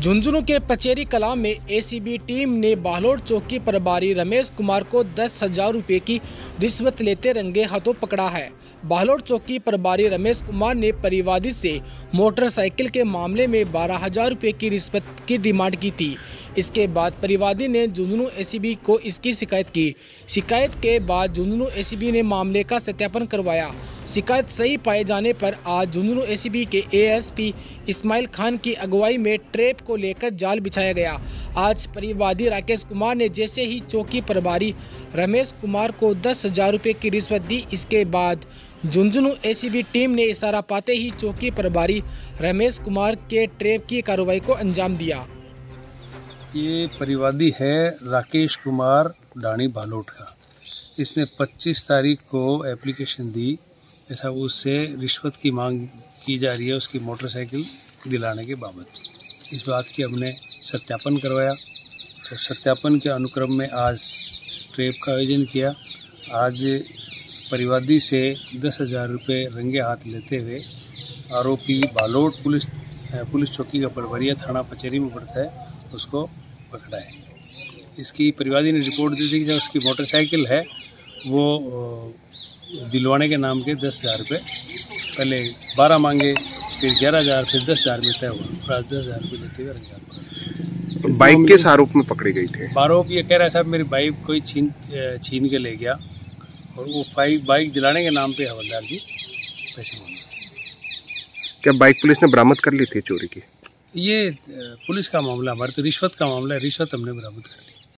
झुंझुनू के पचेरी कला में एसीबी टीम ने बाहलोड चौकी प्रभारी रमेश कुमार को दस हज़ार रुपये की रिश्वत लेते रंगे हाथों पकड़ा है। बाहलोड चौकी प्रभारी रमेश कुमार ने परिवादी से मोटरसाइकिल के मामले में बारह हज़ार रुपये की रिश्वत की डिमांड की थी। इसके बाद परिवादी ने झुंझुनू एसीबी को इसकी शिकायत की। शिकायत के बाद झुंझुनू एसीबी ने मामले का सत्यापन करवाया। शिकायत सही पाए जाने पर आज झुंझुनू एसीबी के एएसपी इस्माइल खान की अगुवाई में ट्रेप को लेकर जाल बिछाया गया। आज परिवादी राकेश कुमार ने जैसे ही चौकी प्रभारी रमेश कुमार को दस हज़ार रुपये की रिश्वत दी, इसके बाद झुंझुनू एसीबी टीम ने इशारा पाते ही चौकी प्रभारी रमेश कुमार के ट्रेप की कार्रवाई को अंजाम दिया। ये परिवादी है राकेश कुमार डाणी बालोट का। इसने 25 तारीख को एप्लीकेशन दी। ऐसा उससे रिश्वत की मांग की जा रही है उसकी मोटरसाइकिल दिलाने के बाबत। इस बात की हमने सत्यापन करवाया। तो सत्यापन के अनुक्रम में आज ट्रेप का आयोजन किया। आज परिवादी से दस हज़ार रुपये रंगे हाथ लेते हुए आरोपी बालोट पुलिस पुलिस चौकी का पटवरिया थाना पचेरी में पड़ता है। उसको पकड़ा है। इसकी परिवादी ने रिपोर्ट दी थी कि जो उसकी मोटरसाइकिल है वो दिलवाने के नाम के दस हज़ार रुपये पहले बारह मांगे फिर ग्यारह हज़ार फिर दस हज़ार में तय हुआ। और दस हज़ार रुपये लेते हुए रंगा बाइक किस आरोप में पकड़ी गई थे? आरोप ये कह रहा है साहब मेरी बाइक कोई छीन छीन के ले गया और वो फाइव बाइक दिलाने के नाम पे हवलदार जी पैसे मांगे। क्या बाइक पुलिस ने बरामद कर ली थी चोरी की? ये पुलिस का मामला, हमारे तो रिश्वत का मामला है, रिश्वत हमने बरामद कर ली।